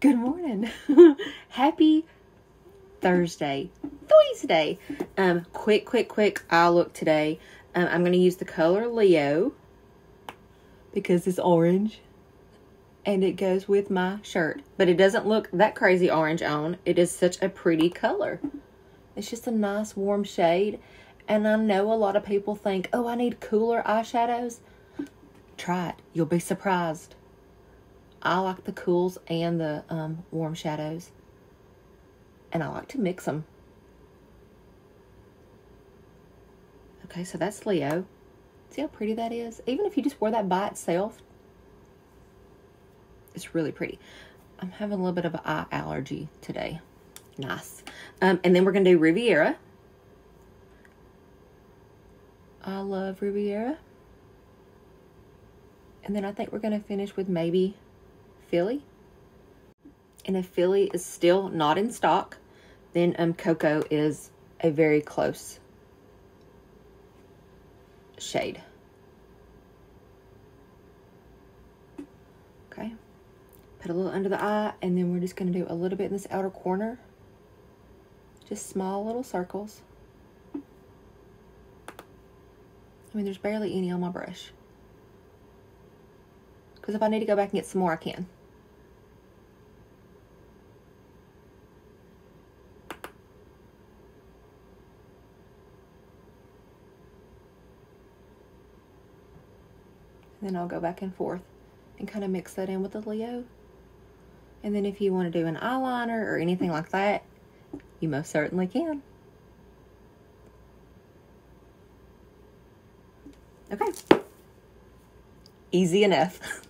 Good morning. Happy Thursday. Thursday. Um, quick, quick, quick eye look today. Um, I'm going to use the color Leo because it's orange and it goes with my shirt. But it doesn't look that crazy orange on. It is such a pretty color. It's just a nice warm shade. And I know a lot of people think, oh, I need cooler eyeshadows. Try it. You'll be surprised. I like the cools and the um, warm shadows. And I like to mix them. Okay, so that's Leo. See how pretty that is? Even if you just wear that by itself, it's really pretty. I'm having a little bit of an eye allergy today. Nice. Um, and then we're going to do Riviera. I love Riviera. And then I think we're going to finish with maybe Filly. And if Filly is still not in stock, then um, Cocoa is a very close shade. Okay. Put a little under the eye, and then we're just going to do a little bit in this outer corner. Just small little circles. I mean, there's barely any on my brush. Because if I need to go back and get some more, I can. Then I'll go back and forth and kind of mix that in with the Leo. And then if you want to do an eyeliner or anything like that, you most certainly can. Okay. Easy enough.